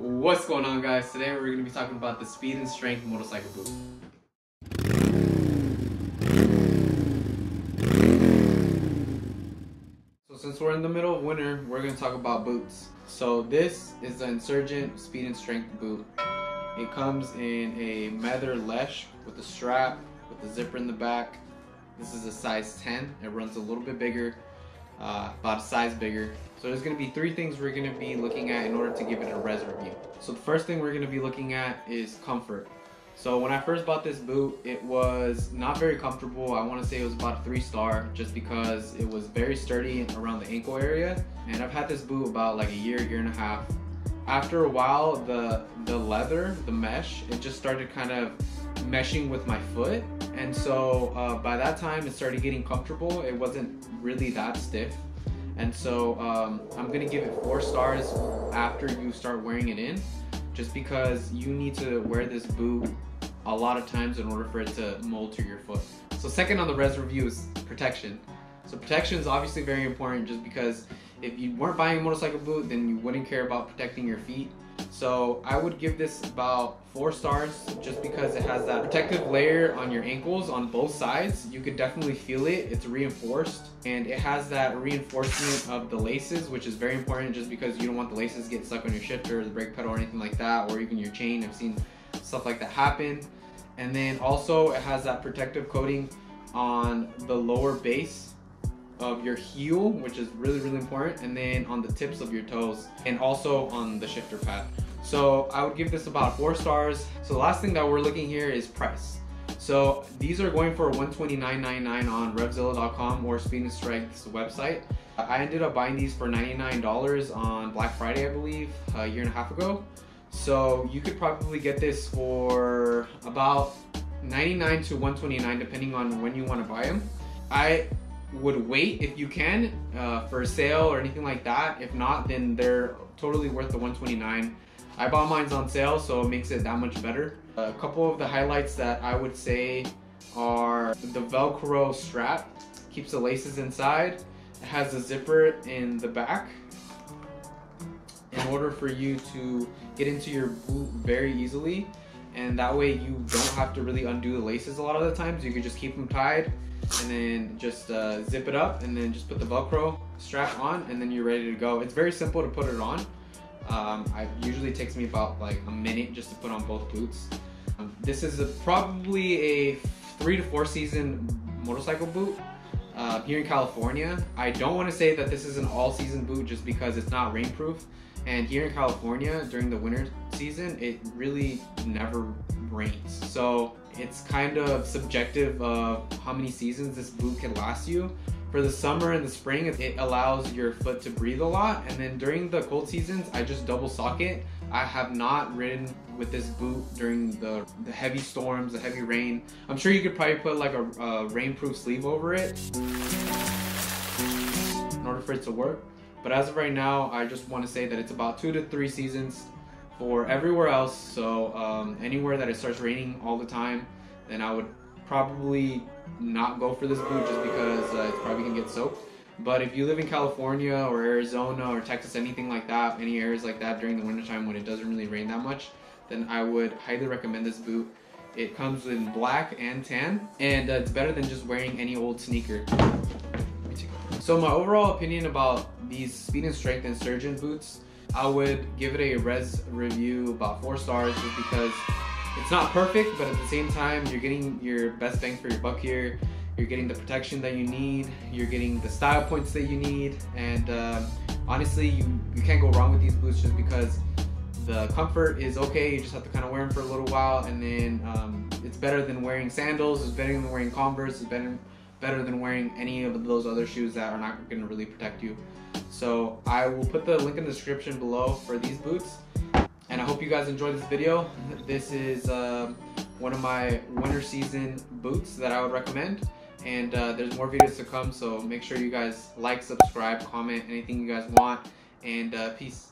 What's going on guys? Today we're going to be talking about the speed and strength motorcycle boot. So since we're in the middle of winter, we're going to talk about boots. So this is the Insurgent Speed and Strength boot. It comes in a leather mesh with a strap, with a zipper in the back. This is a size 10. It runs a little bit bigger, uh, about a size bigger. So there's gonna be three things we're gonna be looking at in order to give it a ResReview. So the first thing we're gonna be looking at is comfort. So when I first bought this boot, it was not very comfortable. I wanna say it was about a three star just because it was very sturdy around the ankle area. And I've had this boot about like a year, year and a half. After a while, the, the leather, the mesh, it just started kind of meshing with my foot. And so uh, by that time, it started getting comfortable. It wasn't really that stiff. And so um, I'm gonna give it four stars after you start wearing it in, just because you need to wear this boot a lot of times in order for it to mold to your foot. So second on the ResReview is protection. So protection is obviously very important just because if you weren't buying a motorcycle boot, then you wouldn't care about protecting your feet. So I would give this about four stars just because it has that protective layer on your ankles on both sides. You could definitely feel it. It's reinforced and it has that reinforcement of the laces, which is very important just because you don't want the laces get stuck on your shifter or the brake pedal or anything like that, or even your chain. I've seen stuff like that happen. And then also it has that protective coating on the lower base of your heel, which is really, really important, and then on the tips of your toes, and also on the shifter pad. So I would give this about four stars. So the last thing that we're looking here is price. So these are going for $129.99 on Revzilla.com or Speed and Strength's website. I ended up buying these for $99 on Black Friday, I believe, a year and a half ago. So you could probably get this for about 99 to 129 depending on when you want to buy them. I would wait if you can uh, for a sale or anything like that. If not, then they're totally worth the 129. I bought mine's on sale, so it makes it that much better. A couple of the highlights that I would say are the Velcro strap keeps the laces inside. It has a zipper in the back in order for you to get into your boot very easily and that way you don't have to really undo the laces a lot of the times you can just keep them tied and then just uh, zip it up and then just put the velcro strap on and then you're ready to go it's very simple to put it on um, I usually takes me about like a minute just to put on both boots um, this is a, probably a three to four season motorcycle boot uh, here in California. I don't want to say that this is an all season boot just because it's not rainproof. And here in California during the winter season, it really never rains. So it's kind of subjective of how many seasons this boot can last you. For the summer and the spring, it allows your foot to breathe a lot. And then during the cold seasons, I just double sock it. I have not ridden with this boot during the, the heavy storms, the heavy rain. I'm sure you could probably put like a, a rainproof sleeve over it in order for it to work. But as of right now, I just want to say that it's about two to three seasons for everywhere else. So um, anywhere that it starts raining all the time, then I would probably not go for this boot just because uh, it's probably gonna get soaked. But if you live in California or Arizona or Texas, anything like that, any areas like that during the wintertime when it doesn't really rain that much, then I would highly recommend this boot. It comes in black and tan, and uh, it's better than just wearing any old sneaker. So my overall opinion about these Speed and Strength Insurgent boots, I would give it a ResReview about four stars just because it's not perfect, but at the same time, you're getting your best bang for your buck here. You're getting the protection that you need. You're getting the style points that you need. And uh, honestly, you, you can't go wrong with these boots just because the comfort is okay. You just have to kind of wear them for a little while. And then um, it's better than wearing sandals. It's better than wearing Converse. It's better, better than wearing any of those other shoes that are not going to really protect you. So I will put the link in the description below for these boots and I hope you guys enjoyed this video. This is uh, one of my winter season boots that I would recommend. And uh, there's more videos to come, so make sure you guys like, subscribe, comment, anything you guys want. And uh, peace.